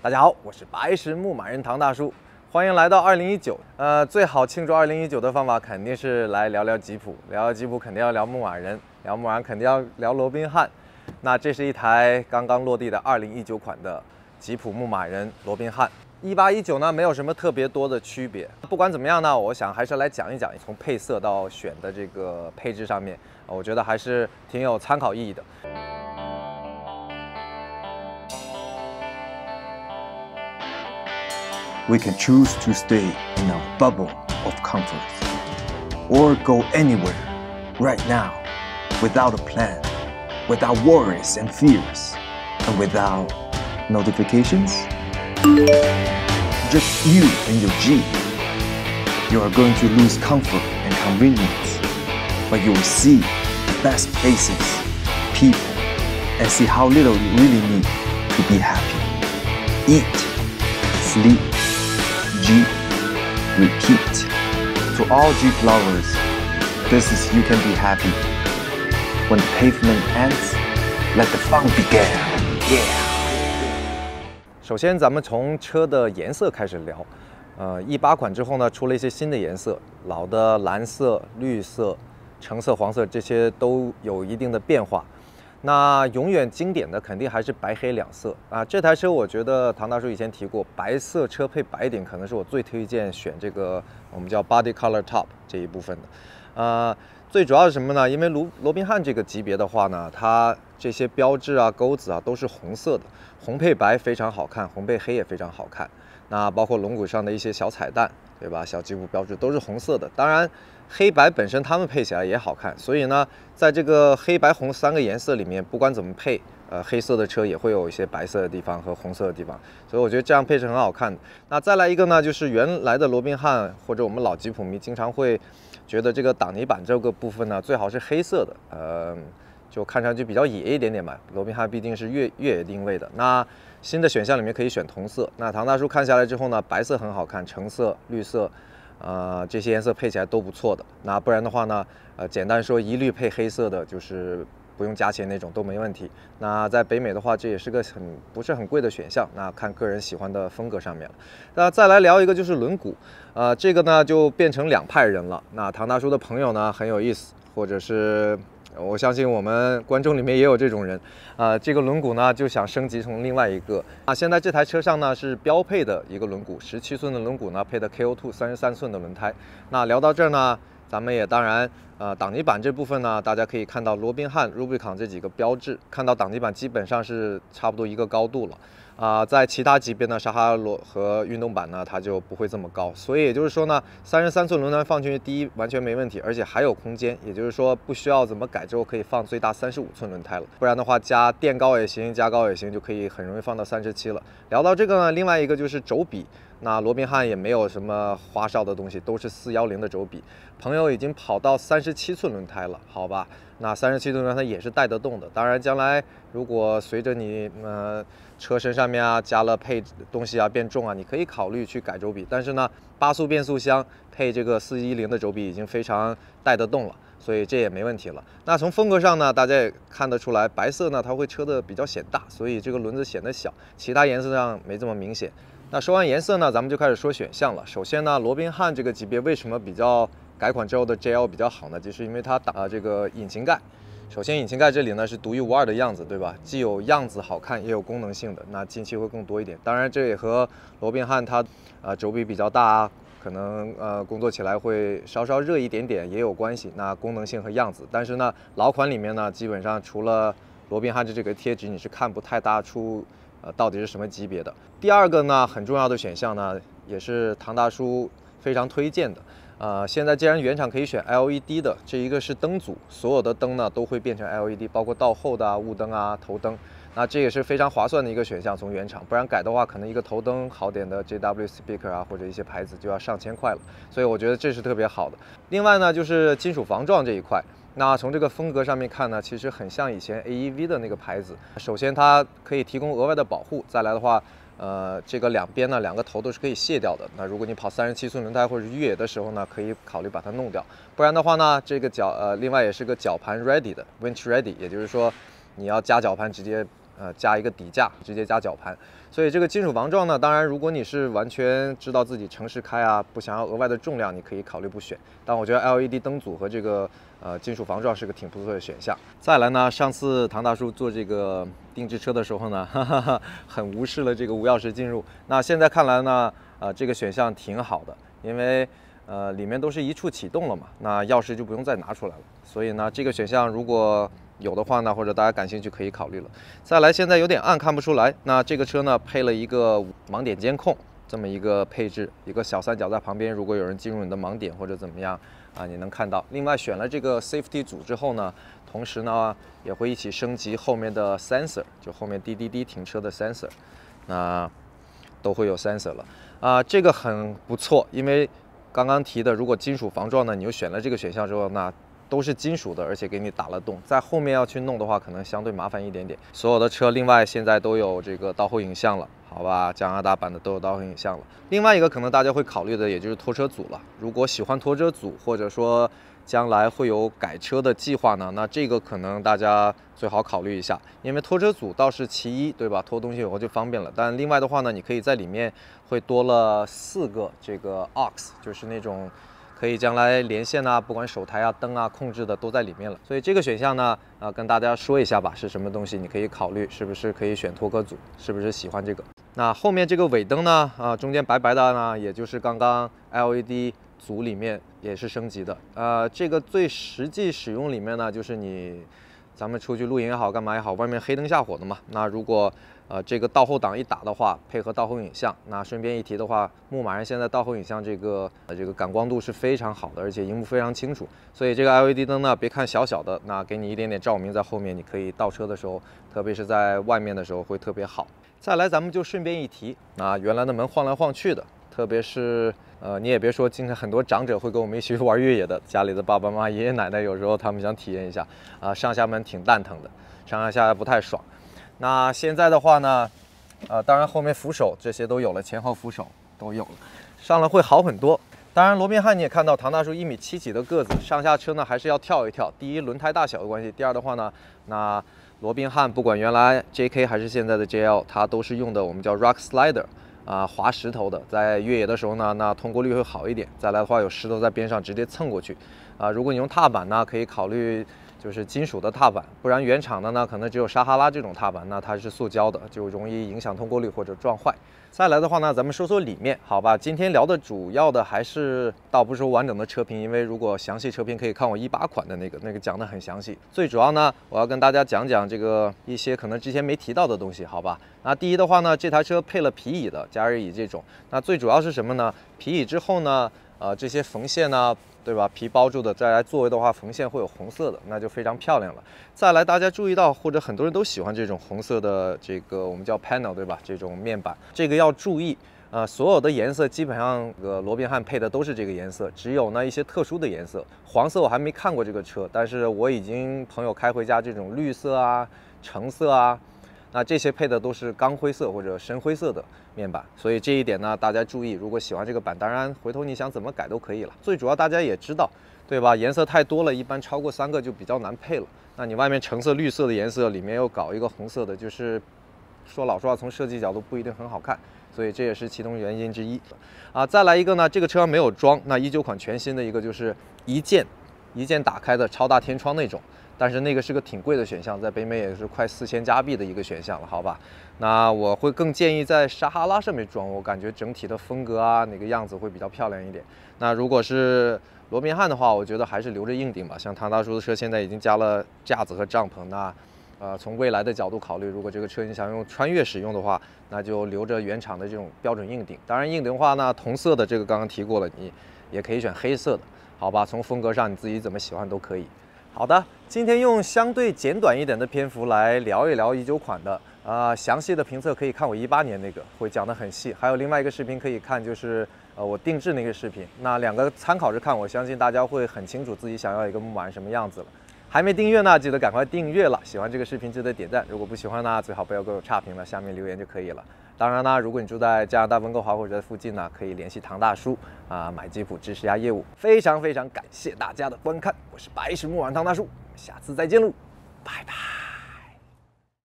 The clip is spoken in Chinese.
大家好，我是白石牧马人唐大叔，欢迎来到二零一九。呃，最好庆祝二零一九的方法肯定是来聊聊吉普，聊聊吉普肯定要聊牧马人，聊牧马人肯定要聊罗宾汉。那这是一台刚刚落地的二零一九款的吉普牧马人罗宾汉。一八一九呢，没有什么特别多的区别。不管怎么样呢，我想还是来讲一讲，从配色到选的这个配置上面，我觉得还是挺有参考意义的。We can choose to stay in our bubble of comfort or go anywhere right now without a plan, without worries and fears, and without notifications. Just you and your Jeep. You are going to lose comfort and convenience, but you will see the best places, people, and see how little you really need to be happy. Eat, sleep, Jeep, repeat. To all Jeep lovers, this is You Can Be Happy. When the pavement ends, let the fun begin. Yeah. 首先，咱们从车的颜色开始聊。呃，一八款之后呢，出了一些新的颜色，老的蓝色、绿色、橙色、黄色这些都有一定的变化。 那永远经典的肯定还是白黑两色啊。这台车我觉得唐大叔以前提过，白色车配白顶可能是我最推荐选这个我们叫 Body Color Top 这一部分的。呃，最主要是什么呢？因为罗罗宾汉这个级别的话呢，它这些标志啊、钩子啊都是红色的。红配白非常好看，红配黑也非常好看。那包括龙骨上的一些小彩蛋，对吧？小吉普标志都是红色的。当然，黑白本身它们配起来也好看。所以呢，在这个黑白红三个颜色里面，不管怎么配，呃，黑色的车也会有一些白色的地方和红色的地方。所以我觉得这样配是很好看的。那再来一个呢，就是原来的罗宾汉或者我们老吉普迷经常会觉得这个挡泥板这个部分呢，最好是黑色的。呃。就看上去比较野一点点吧。罗宾汉毕竟是越越野定位的。那新的选项里面可以选同色。那唐大叔看下来之后呢，白色很好看，橙色、绿色，呃，这些颜色配起来都不错的。那不然的话呢，呃，简单说一律配黑色的，就是不用加钱那种都没问题。那在北美的话，这也是个很不是很贵的选项。那看个人喜欢的风格上面了。那再来聊一个就是轮毂，呃，这个呢就变成两派人了。那唐大叔的朋友呢很有意思，或者是。我相信我们观众里面也有这种人，啊，这个轮毂呢就想升级成另外一个啊。现在这台车上呢是标配的一个轮毂，十七寸的轮毂呢配的 K O TWO 三十三寸的轮胎。那聊到这儿呢，咱们也当然，呃，挡泥板这部分呢，大家可以看到罗宾汉、Rubicon 这几个标志，看到挡泥板基本上是差不多一个高度了。啊，在其他级别呢，沙哈罗和运动版呢，它就不会这么高。所以也就是说呢，三十三寸轮胎放进去，第一完全没问题，而且还有空间。也就是说，不需要怎么改之后，可以放最大三十五寸轮胎了。不然的话，加垫高也行，加高也行，就可以很容易放到三十七了。聊到这个呢，另外一个就是轴比。那罗宾汉也没有什么花哨的东西，都是四幺零的轴比。朋友已经跑到三十七寸轮胎了，好吧？那三十七寸轮胎也是带得动的。当然，将来如果随着你呃车身上面啊加了配东西啊变重啊，你可以考虑去改轴比。但是呢，八速变速箱配这个四一零的轴比已经非常带得动了，所以这也没问题了。那从风格上呢，大家也看得出来，白色呢它会车的比较显大，所以这个轮子显得小，其他颜色上没这么明显。那说完颜色呢，咱们就开始说选项了。首先呢，罗宾汉这个级别为什么比较改款之后的 JL 比较好呢？就是因为它打这个引擎盖。首先，引擎盖这里呢是独一无二的样子，对吧？既有样子好看，也有功能性的，那进气会更多一点。当然，这也和罗宾汉它呃轴比比较大，可能呃工作起来会稍稍热一点点也有关系。那功能性和样子，但是呢，老款里面呢，基本上除了罗宾汉的这个贴纸，你是看不太大出。呃，到底是什么级别的？第二个呢，很重要的选项呢，也是唐大叔非常推荐的。呃，现在既然原厂可以选 LED 的，这一个是灯组，所有的灯呢都会变成 LED，包括倒后的啊、雾灯啊、头灯，那这也是非常划算的一个选项。从原厂，不然改的话，可能一个头灯好点的 JW Speaker 啊，或者一些牌子就要上千块了。所以我觉得这是特别好的。另外呢，就是金属防撞这一块。那从这个风格上面看呢，其实很像以前 AEV 的那个牌子。首先，它可以提供额外的保护。再来的话，呃，这个两边呢，两个头都是可以卸掉的。那如果你跑三十七寸轮胎或者越野的时候呢，可以考虑把它弄掉。不然的话呢，这个脚呃，另外也是个绞盘 ready 的，winch ready，也就是说，你要加绞盘直接呃加一个底架，直接加绞盘。所以这个金属防撞呢，当然如果你是完全知道自己城市开啊，不想要额外的重量，你可以考虑不选。但我觉得 LED 灯组和这个呃金属防撞是个挺不错的选项。再来呢，上次唐大叔做这个定制车的时候呢，哈哈哈，很无视了这个无钥匙进入。那现在看来呢，呃这个选项挺好的，因为呃里面都是一触启动了嘛，那钥匙就不用再拿出来了。所以呢，这个选项如果有的话呢，或者大家感兴趣可以考虑了。再来，现在有点暗，看不出来。那这个车呢，配了一个盲点监控这么一个配置，一个小三角在旁边，如果有人进入你的盲点或者怎么样啊，你能看到。另外选了这个 safety 组之后呢，同时呢也会一起升级后面的 sensor，就后面滴滴滴停车的 sensor，那都会有 sensor 了啊，这个很不错，因为刚刚提的，如果金属防撞呢，你又选了这个选项之后，那都是金属的，而且给你打了洞，在后面要去弄的话，可能相对麻烦一点点。所有的车另外现在都有这个倒后影像了，好吧？加拿大版的都有倒后影像了。另外一个可能大家会考虑的，也就是拖车组了。如果喜欢拖车组，或者说将来会有改车的计划呢，那这个可能大家最好考虑一下，因为拖车组倒是其一，对吧？拖东西以后就方便了。但另外的话呢，你可以在里面会多了四个这个 aux，就是那种。可以将来连线啊，不管手台啊、灯啊控制的都在里面了。所以这个选项呢，呃，跟大家说一下吧，是什么东西？你可以考虑是不是可以选拖壳组，是不是喜欢这个？那后面这个尾灯呢，啊，中间白白的呢，也就是刚刚 LED 组里面也是升级的。呃，这个最实际使用里面呢，就是你咱们出去露营也好，干嘛也好，外面黑灯瞎火的嘛。那如果呃，这个倒后挡一打的话，配合倒后影像，那顺便一提的话，牧马人现在倒后影像这个呃这个感光度是非常好的，而且荧幕非常清楚，所以这个 LED 灯呢，别看小小的，那给你一点点照明在后面，你可以倒车的时候，特别是在外面的时候会特别好。再来，咱们就顺便一提，啊，原来的门晃来晃去的，特别是呃，你也别说，经常很多长者会跟我们一起玩越野的，家里的爸爸妈妈、爷爷奶奶，有时候他们想体验一下，啊，上下门挺蛋疼的，上上下下不太爽。那现在的话呢，呃，当然后面扶手这些都有了，前后扶手都有了，上了会好很多。当然罗宾汉你也看到，唐大叔一米七几的个子，上下车呢还是要跳一跳。第一轮胎大小的关系，第二的话呢，那罗宾汉不管原来 JK 还是现在的 JL，它都是用的我们叫 Rock Slider 啊，滑石头的，在越野的时候呢，那通过率会好一点。再来的话有石头在边上直接蹭过去，啊，如果你用踏板呢，可以考虑。就是金属的踏板，不然原厂的呢，可能只有撒哈拉这种踏板，那它是塑胶的，就容易影响通过率或者撞坏。再来的话呢，咱们说说里面，好吧？今天聊的主要的还是倒不是说完整的车评，因为如果详细车评可以看我一八款的那个，那个讲的很详细。最主要呢，我要跟大家讲讲这个一些可能之前没提到的东西，好吧？那第一的话呢，这台车配了皮椅的加热椅这种，那最主要是什么呢？皮椅之后呢，呃，这些缝线呢。对吧？皮包住的，再来座位的话，缝线会有红色的，那就非常漂亮了。再来，大家注意到，或者很多人都喜欢这种红色的这个我们叫 panel，对吧？这种面板，这个要注意啊。所有的颜色基本上，呃罗宾汉配的都是这个颜色，只有呢一些特殊的颜色。黄色我还没看过这个车，但是我已经朋友开回家这种绿色啊、橙色啊。那这些配的都是钢灰色或者深灰色的面板，所以这一点呢，大家注意。如果喜欢这个板，当然回头你想怎么改都可以了。最主要大家也知道，对吧？颜色太多了，一般超过三个就比较难配了。那你外面橙色、绿色的颜色，里面又搞一个红色的，就是说老实话，从设计角度不一定很好看。所以这也是其中原因之一。啊，再来一个呢，这个车上没有装，那一九款全新的一个就是一键一键打开的超大天窗那种。但是那个是个挺贵的选项，在北美也是快四千加币的一个选项了，好吧？那我会更建议在撒哈拉上面装，我感觉整体的风格啊，那个样子会比较漂亮一点。那如果是罗宾汉的话，我觉得还是留着硬顶吧。像唐大叔的车现在已经加了架子和帐篷，那呃，从未来的角度考虑，如果这个车你想用穿越使用的话，那就留着原厂的这种标准硬顶。当然硬顶的话呢，同色的这个刚刚提过了，你也可以选黑色的，好吧？从风格上你自己怎么喜欢都可以。好的，今天用相对简短一点的篇幅来聊一聊一九款的啊，详细的评测可以看我一八年那个，会讲得很细。还有另外一个视频可以看，就是呃我定制那个视频。那两个参考着看，我相信大家会很清楚自己想要一个木马人什么样子了。还没订阅呢，记得赶快订阅了。喜欢这个视频记得点赞，如果不喜欢呢，最好不要给我差评了，下面留言就可以了。当然啦，如果你住在加拿大温哥华或者在附近呢，可以联系唐大叔啊，买吉普支持一下业务。非常非常感谢大家的观看，我是白石木碗唐大叔，下次再见喽，拜拜。